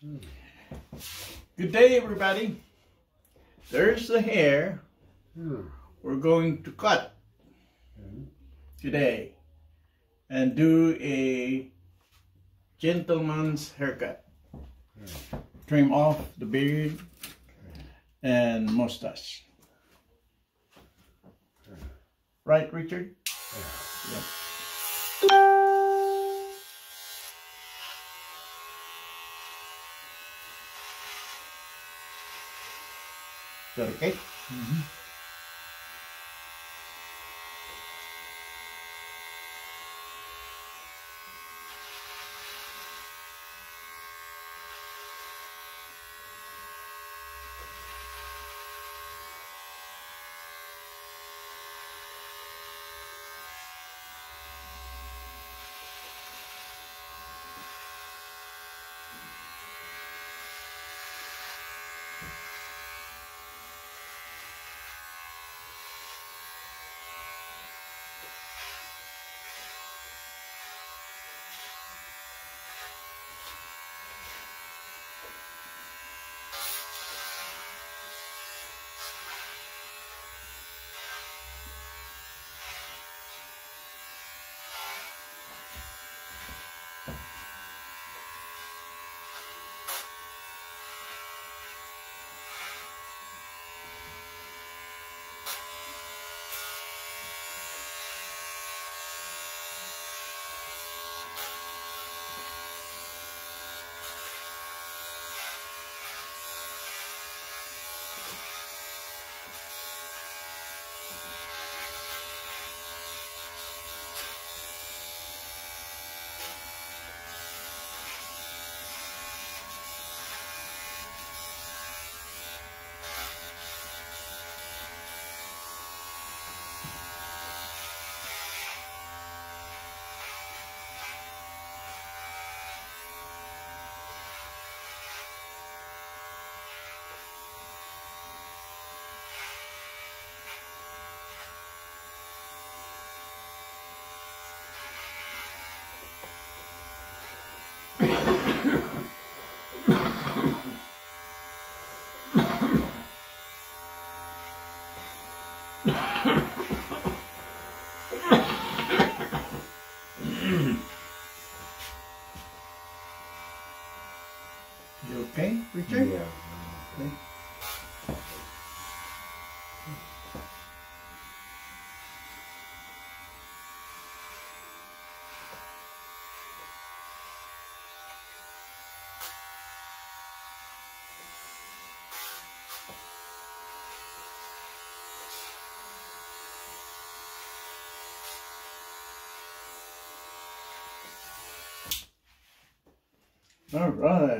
Good day, everybody. There's the hair Hmm. we're going to cut today and do a gentleman's haircut. Trim off the beard and mustache. Right, Richard? Yep. Okay? Mm-hmm. You okay, Richard? Yeah. Okay. All right.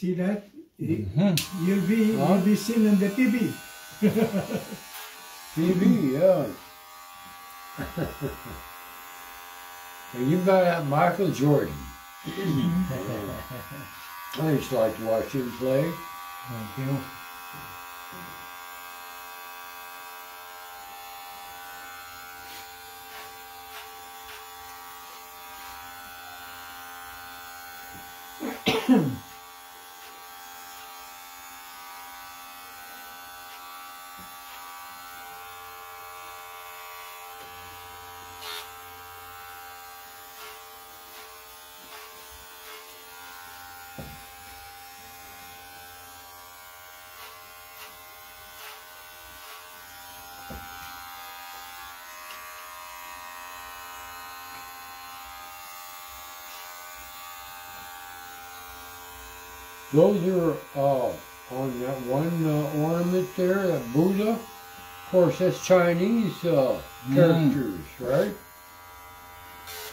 See that? He- Mhm. You'll be you'll be seen on the TV. TV, yeah. You've got that Michael Jordan. I used to like to watch him play. Thank you. Those are uh, on that one uh, ornament there, that Buddha. Of course, that's Chinese uh, Mm. characters, right?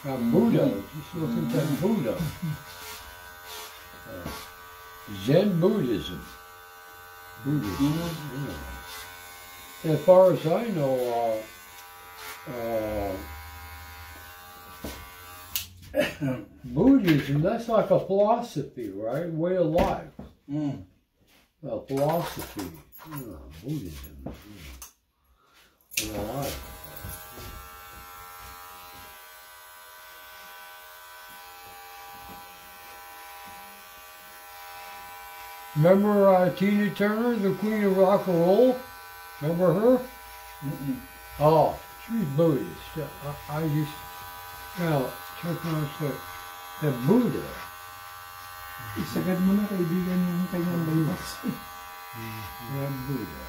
Uh, Buddha. Mm-hmm. Just look at that Buddha. Uh, Zen Buddhism. Buddhism. Mhm. yeah. As far as I know, uh, uh, Buddhism, that's like a philosophy, right? Way of life. Mm. A philosophy. Buddhism. Yeah. Way of life. Remember uh, Tina Turner, the queen of rock and roll? Remember her? Mm-mm. Oh, she's Buddhist. I, I just, now, check out the, the Buddha. Isagad mo na kaibigan yung kanyang baywas. The Buddha.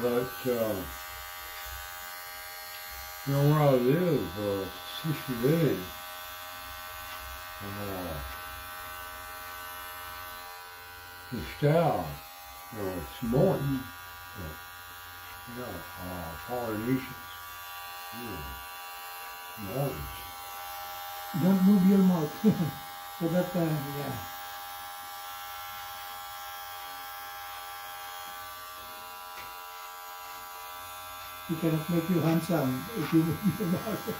But, uh, you know where I live, uh, 60 days. Uh, the style, you know, it's morning. Yeah, uh, Polynesians. Yeah. Mornings. Don't move your mouth. so that, uh, yeah. He cannot make you handsome if you move your mouth.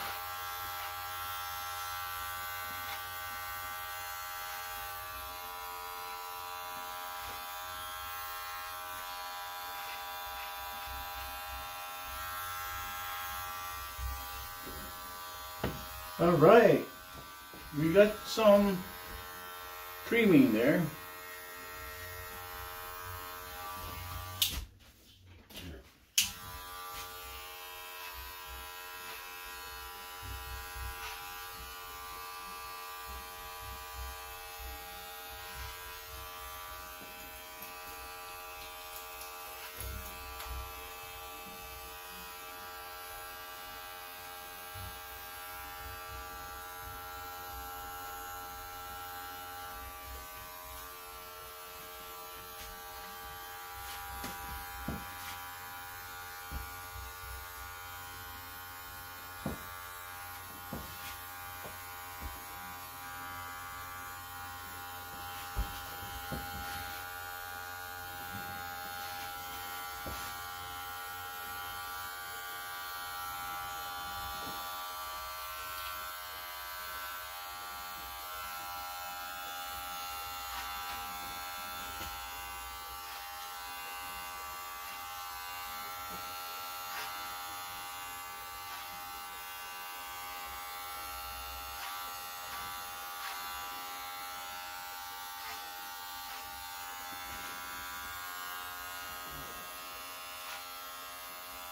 All right. We got some creaming there.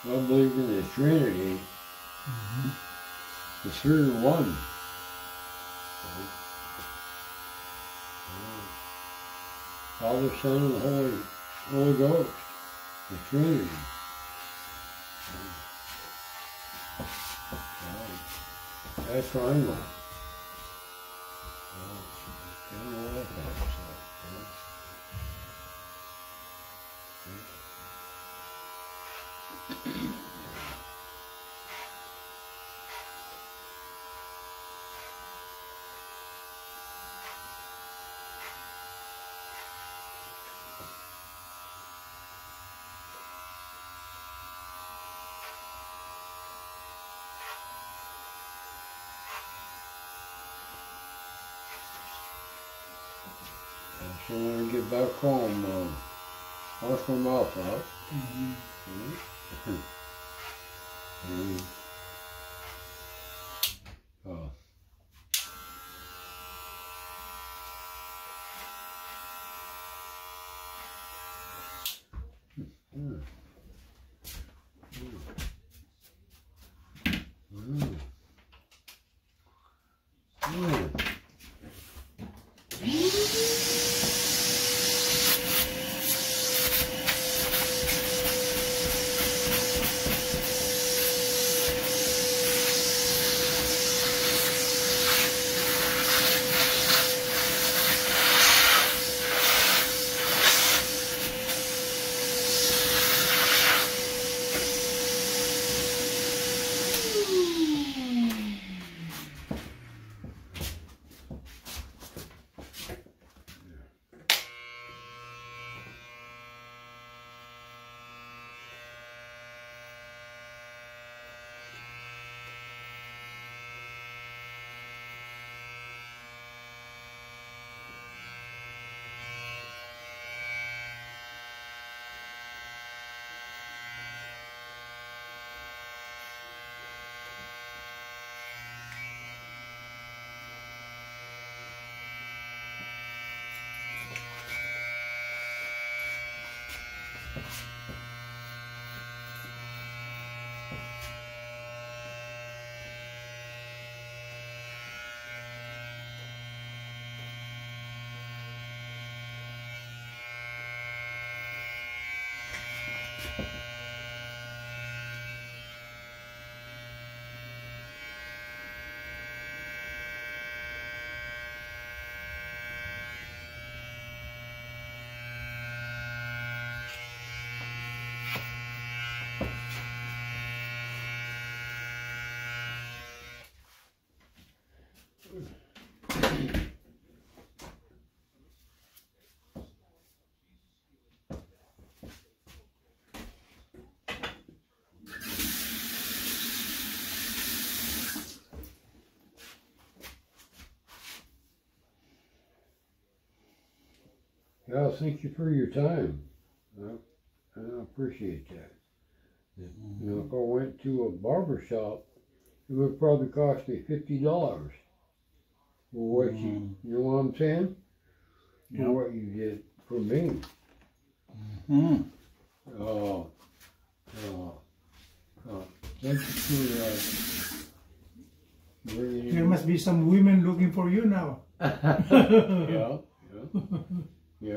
I believe in the Trinity. Mm-hmm. The three are one. Father, Son, and Holy, Holy Ghost. The Trinity. That's what I. Don't know what that is. So when I get back home, uh, wash my mouth out. Mm. Mm. Oh. Mm. Mm. Well, thank you for your time. I, I appreciate that. You know, if I went to a barber shop, it would probably cost me fifty dollars for what you, you know what I'm saying? For Yeah. what you did for me. Mm. Uh, uh, uh, thank you for, uh, There must be some women looking for you now. yeah, yeah, yeah.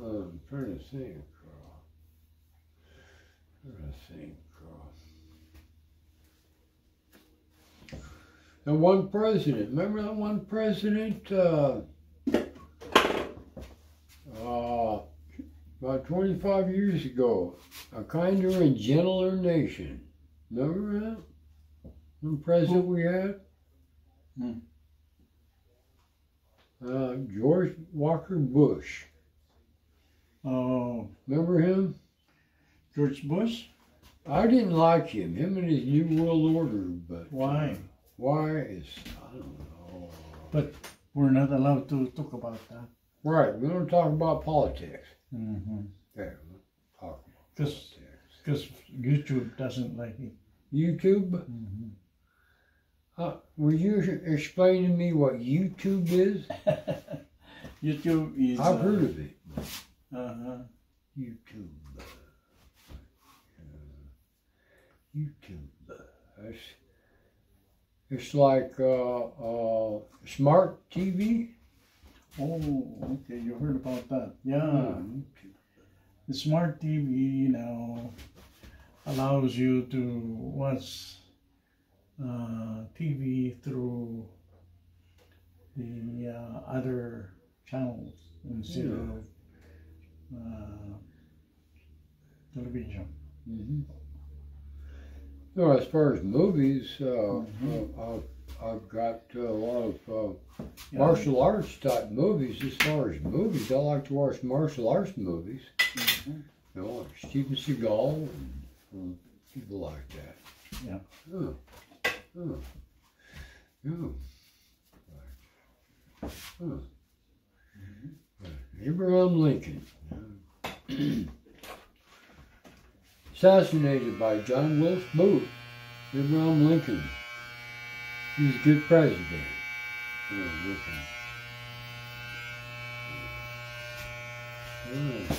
I'm trying to think. Uh, trying to think. The one president. Remember that one president? Uh, uh, about 25 years ago, a kinder and gentler nation. Remember that? The president we had? Hmm. Uh, George Walker Bush. Oh, Remember him? George Bush? I didn't like him, him and his New World Order, but Why? why is I don't know. But we're not allowed to talk about that. Right, we don't talk about politics. Mm-hmm. Yeah, we'll talk about Because politics. because YouTube doesn't like it. YouTube. Mm-hmm. Uh, would you explain to me what YouTube is? YouTube is. I've heard of it. Uh-huh. YouTube. Uh, YouTube. That's, it's like uh, uh, smart TV. Oh, okay. You heard about that? Yeah. Hmm. The smart TV now allows you to watch uh, TV through the uh, other channels instead Yeah. of uh, television. Mm-hmm. No, as far as movies, uh, Mhm. uh, I've, I've got a lot of uh, Yeah. martial arts type movies. As far as movies, I like to watch martial arts movies. Mhm. You know, like Steven Seagal and, and people like that. Yeah. Oh. Oh. Oh. Abraham Lincoln. Assassinated by John Wilkes Booth. Abraham Lincoln. He was a good president. Yeah, Lincoln. Yeah.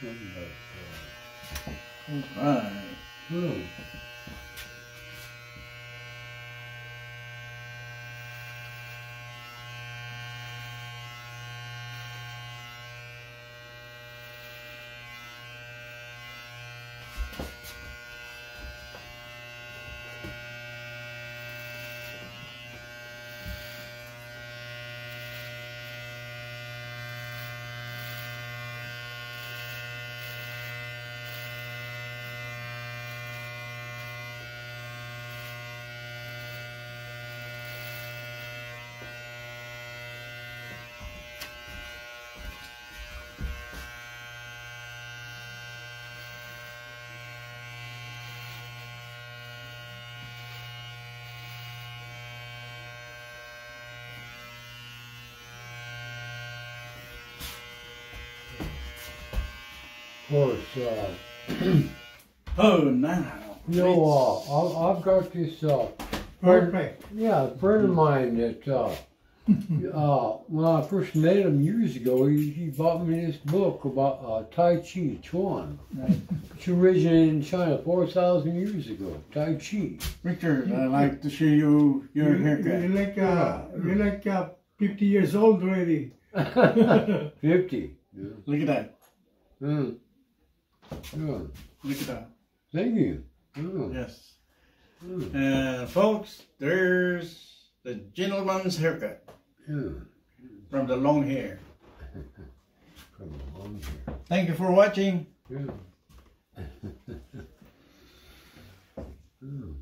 Something like Right. that. Oh. Of course, uh, Oh, now. you know, uh, I've, I've got this, uh, Perfect. yeah, a friend of mine that, uh, uh, when I first met him years ago, he, he bought me this book about uh, Tai Chi Chuan. Right. It's originated in China 4,000 years ago. Tai Chi. Richard, I'd like to see you your You- haircut. You're like uh, you're like uh, 50 years old already. 50. Yeah. Look at that. Mm. Good. Look at that. Thank you. Oh. Yes. Oh. Uh, folks, there's the gentleman's haircut. Yeah. From the long hair. from the long hair. Thank you for watching. Yeah. oh.